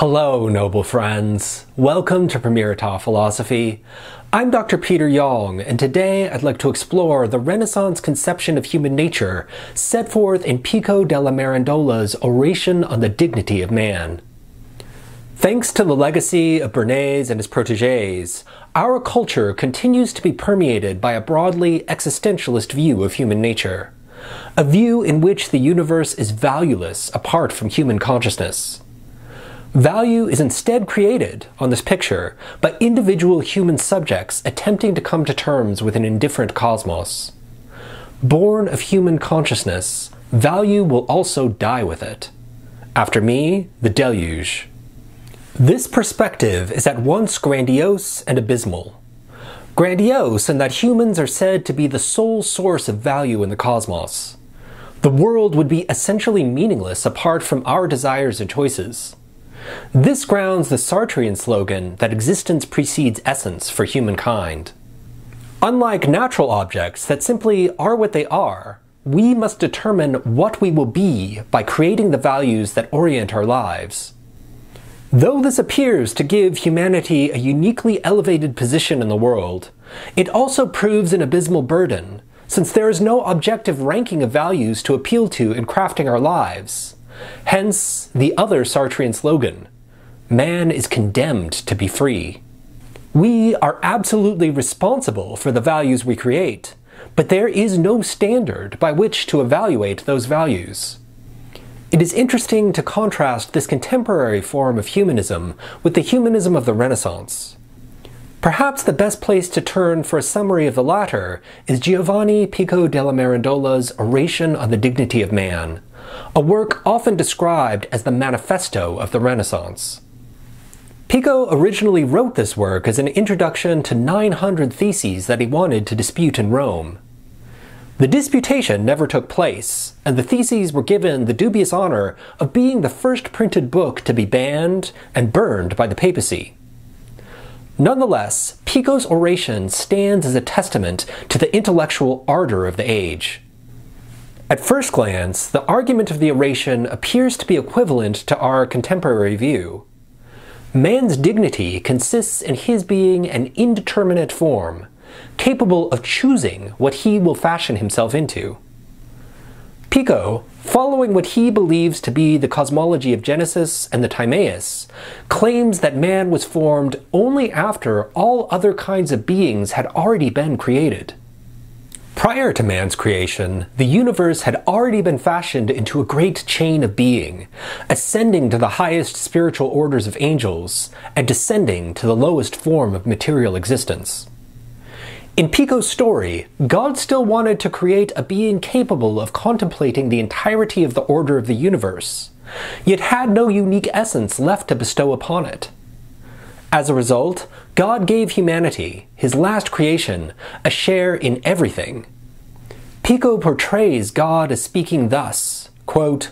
Hello, noble friends. Welcome to Premier État Philosophy. I'm Dr. Peter Yong, and today I'd like to explore the Renaissance conception of human nature set forth in Pico della Mirandola's Oration on the Dignity of Man. Thanks to the legacy of Bernays and his proteges, our culture continues to be permeated by a broadly existentialist view of human nature, a view in which the universe is valueless apart from human consciousness. Value is instead created, on this picture, by individual human subjects attempting to come to terms with an indifferent cosmos. Born of human consciousness, value will also die with it. After me, the deluge. This perspective is at once grandiose and abysmal. Grandiose in that humans are said to be the sole source of value in the cosmos. The world would be essentially meaningless apart from our desires and choices. This grounds the Sartrean slogan that existence precedes essence for humankind. Unlike natural objects that simply are what they are, we must determine what we will be by creating the values that orient our lives. Though this appears to give humanity a uniquely elevated position in the world, it also proves an abysmal burden, since there is no objective ranking of values to appeal to in crafting our lives. Hence, the other Sartrean slogan man is condemned to be free. We are absolutely responsible for the values we create, but there is no standard by which to evaluate those values. It is interesting to contrast this contemporary form of humanism with the humanism of the Renaissance. Perhaps the best place to turn for a summary of the latter is Giovanni Pico della Mirandola's Oration on the Dignity of Man, a work often described as the manifesto of the Renaissance. Pico originally wrote this work as an introduction to 900 theses that he wanted to dispute in Rome. The disputation never took place, and the theses were given the dubious honor of being the first printed book to be banned and burned by the papacy. Nonetheless, Pico's oration stands as a testament to the intellectual ardor of the age. At first glance, the argument of the oration appears to be equivalent to our contemporary view. Man's dignity consists in his being an indeterminate form, capable of choosing what he will fashion himself into. Pico, following what he believes to be the cosmology of Genesis and the Timaeus, claims that man was formed only after all other kinds of beings had already been created. Prior to man's creation, the universe had already been fashioned into a great chain of being, ascending to the highest spiritual orders of angels, and descending to the lowest form of material existence. In Pico's story, God still wanted to create a being capable of contemplating the entirety of the order of the universe, yet had no unique essence left to bestow upon it. As a result, God gave humanity, his last creation, a share in everything. Pico portrays God as speaking thus quote,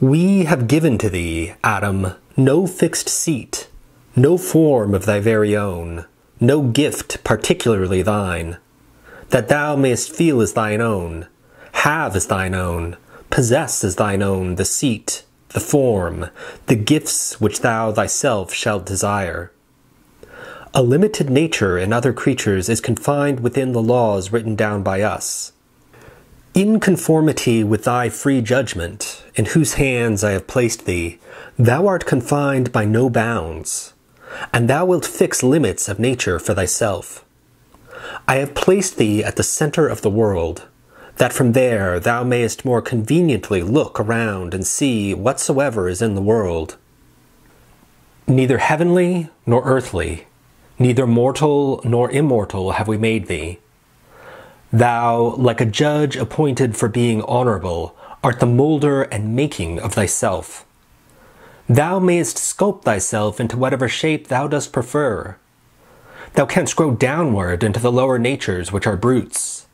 We have given to thee, Adam, no fixed seat, no form of thy very own, no gift particularly thine, that thou mayest feel as thine own, have as thine own, possess as thine own the seat, the form, the gifts which thou thyself shalt desire. A limited nature in other creatures is confined within the laws written down by us. In conformity with thy free judgment, in whose hands I have placed thee, thou art confined by no bounds, and thou wilt fix limits of nature for thyself. I have placed thee at the center of the world, that from there thou mayest more conveniently look around and see whatsoever is in the world. Neither heavenly nor earthly, neither mortal nor immortal have we made thee. Thou, like a judge appointed for being honorable, art the moulder and making of thyself. Thou mayest sculpt thyself into whatever shape thou dost prefer. Thou canst grow downward into the lower natures which are brutes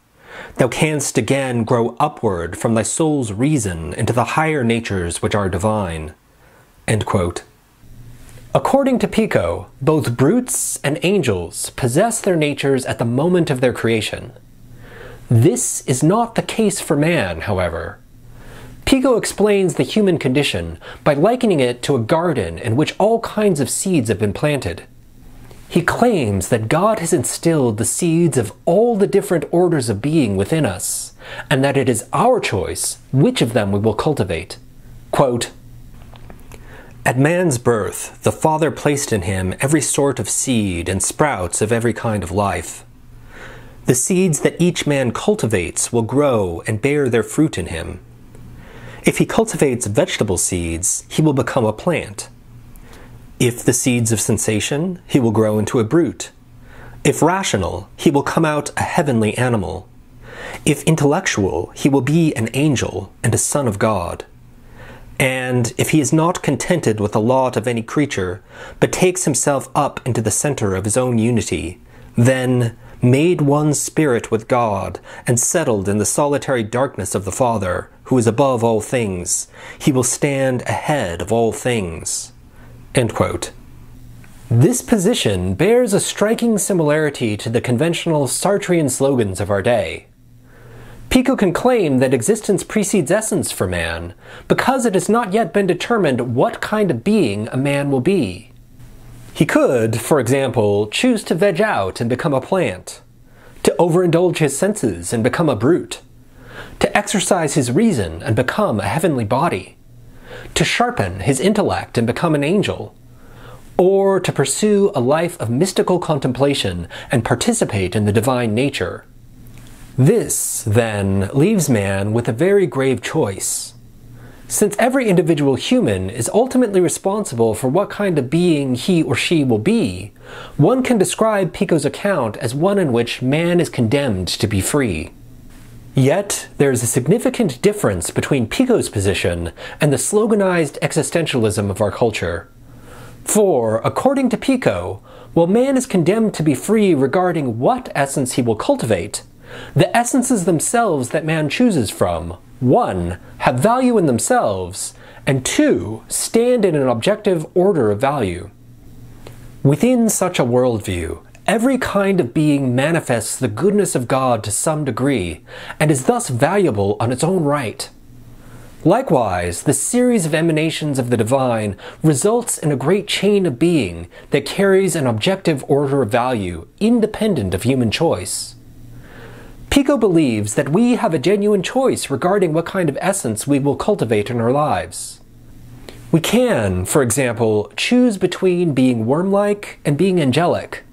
Thou canst again grow upward from thy soul's reason into the higher natures which are divine. According to Pico, both brutes and angels possess their natures at the moment of their creation. This is not the case for man, however. Pico explains the human condition by likening it to a garden in which all kinds of seeds have been planted. He claims that God has instilled the seeds of all the different orders of being within us, and that it is our choice which of them we will cultivate. Quote, At man's birth, the Father placed in him every sort of seed and sprouts of every kind of life. The seeds that each man cultivates will grow and bear their fruit in him. If he cultivates vegetable seeds, he will become a plant. If the seeds of sensation, he will grow into a brute. If rational, he will come out a heavenly animal. If intellectual, he will be an angel and a son of God. And if he is not contented with the lot of any creature, but takes himself up into the center of his own unity, then, made one spirit with God, and settled in the solitary darkness of the Father, who is above all things, he will stand ahead of all things. This position bears a striking similarity to the conventional Sartrean slogans of our day. Pico can claim that existence precedes essence for man, because it has not yet been determined what kind of being a man will be. He could, for example, choose to veg out and become a plant, to overindulge his senses and become a brute, to exercise his reason and become a heavenly body, to sharpen his intellect and become an angel, or to pursue a life of mystical contemplation and participate in the divine nature. This, then, leaves man with a very grave choice. Since every individual human is ultimately responsible for what kind of being he or she will be, one can describe Pico's account as one in which man is condemned to be free. Yet, there is a significant difference between Pico's position and the sloganized existentialism of our culture. For, according to Pico, while man is condemned to be free regarding what essence he will cultivate, the essences themselves that man chooses from, one, have value in themselves, and two, stand in an objective order of value. Within such a worldview, Every kind of being manifests the goodness of God to some degree, and is thus valuable on its own right. Likewise, the series of emanations of the divine results in a great chain of being that carries an objective order of value, independent of human choice. Pico believes that we have a genuine choice regarding what kind of essence we will cultivate in our lives. We can, for example, choose between being worm like and being angelic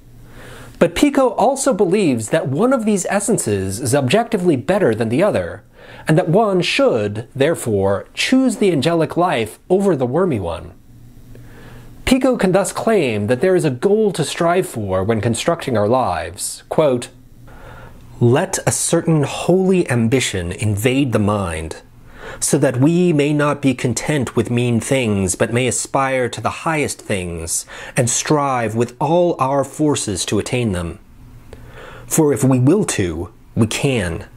but Pico also believes that one of these essences is objectively better than the other, and that one should, therefore, choose the angelic life over the wormy one. Pico can thus claim that there is a goal to strive for when constructing our lives. Quote, Let a certain holy ambition invade the mind so that we may not be content with mean things, but may aspire to the highest things, and strive with all our forces to attain them. For if we will to, we can.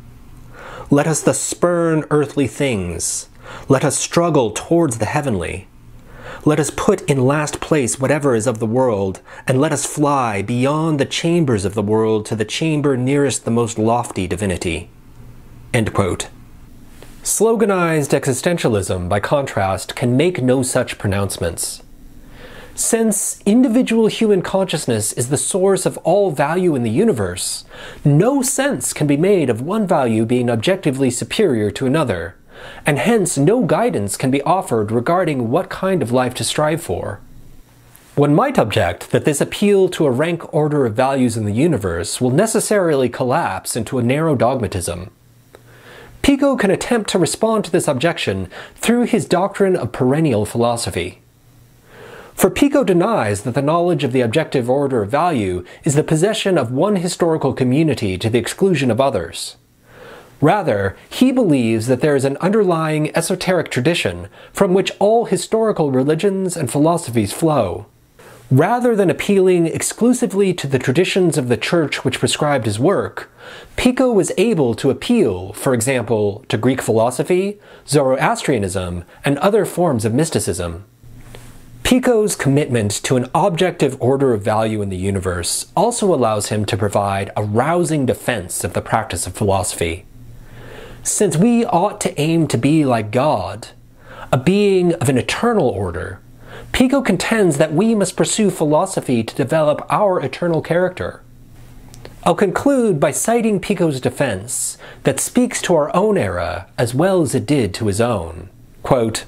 Let us thus spurn earthly things. Let us struggle towards the heavenly. Let us put in last place whatever is of the world, and let us fly beyond the chambers of the world to the chamber nearest the most lofty divinity. End quote. Sloganized existentialism, by contrast, can make no such pronouncements. Since individual human consciousness is the source of all value in the universe, no sense can be made of one value being objectively superior to another, and hence no guidance can be offered regarding what kind of life to strive for. One might object that this appeal to a rank order of values in the universe will necessarily collapse into a narrow dogmatism. Pico can attempt to respond to this objection through his doctrine of perennial philosophy. For Pico denies that the knowledge of the objective order of value is the possession of one historical community to the exclusion of others. Rather, he believes that there is an underlying esoteric tradition from which all historical religions and philosophies flow. Rather than appealing exclusively to the traditions of the church which prescribed his work, Pico was able to appeal, for example, to Greek philosophy, Zoroastrianism, and other forms of mysticism. Pico's commitment to an objective order of value in the universe also allows him to provide a rousing defense of the practice of philosophy. Since we ought to aim to be like God, a being of an eternal order, Pico contends that we must pursue philosophy to develop our eternal character. I'll conclude by citing Pico's defense that speaks to our own era as well as it did to his own. Quote,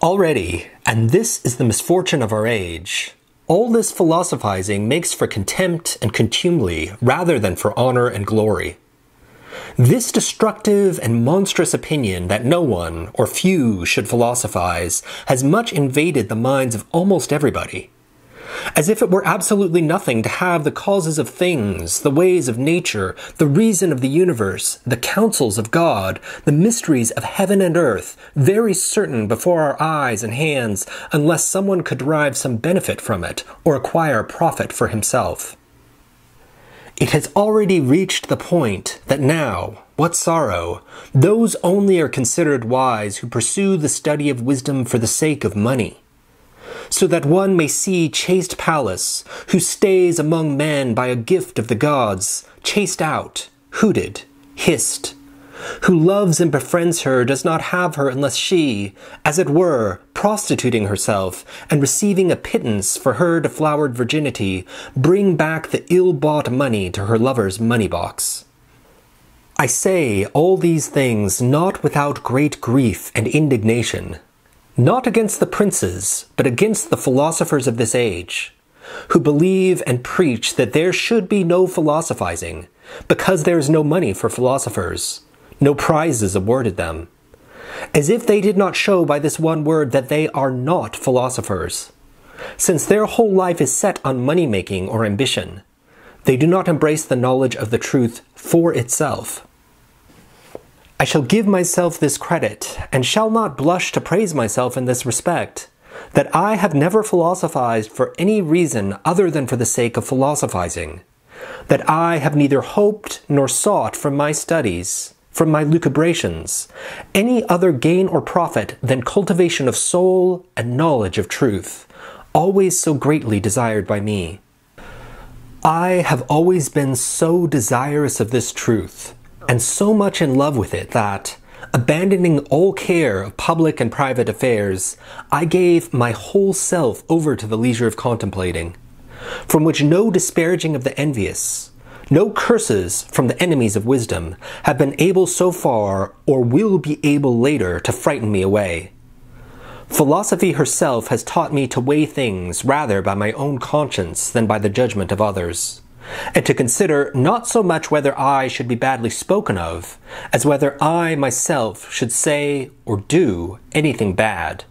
Already, and this is the misfortune of our age, all this philosophizing makes for contempt and contumely rather than for honor and glory. This destructive and monstrous opinion that no one, or few, should philosophize has much invaded the minds of almost everybody. As if it were absolutely nothing to have the causes of things, the ways of nature, the reason of the universe, the counsels of God, the mysteries of heaven and earth, very certain before our eyes and hands, unless someone could derive some benefit from it, or acquire profit for himself. It has already reached the point that now, what sorrow, those only are considered wise who pursue the study of wisdom for the sake of money. So that one may see chaste Pallas, who stays among men by a gift of the gods, chased out, hooted, hissed, who loves and befriends her does not have her unless she, as it were, prostituting herself and receiving a pittance for her deflowered virginity, bring back the ill-bought money to her lover's money box. I say all these things not without great grief and indignation, not against the princes, but against the philosophers of this age, who believe and preach that there should be no philosophizing, because there is no money for philosophers no prizes awarded them, as if they did not show by this one word that they are not philosophers. Since their whole life is set on money making or ambition, they do not embrace the knowledge of the truth for itself. I shall give myself this credit, and shall not blush to praise myself in this respect, that I have never philosophized for any reason other than for the sake of philosophizing, that I have neither hoped nor sought from my studies from my lucubrations any other gain or profit than cultivation of soul and knowledge of truth, always so greatly desired by me. I have always been so desirous of this truth, and so much in love with it that, abandoning all care of public and private affairs, I gave my whole self over to the leisure of contemplating, from which no disparaging of the envious, no curses from the enemies of wisdom have been able so far or will be able later to frighten me away. Philosophy herself has taught me to weigh things rather by my own conscience than by the judgment of others, and to consider not so much whether I should be badly spoken of, as whether I myself should say or do anything bad.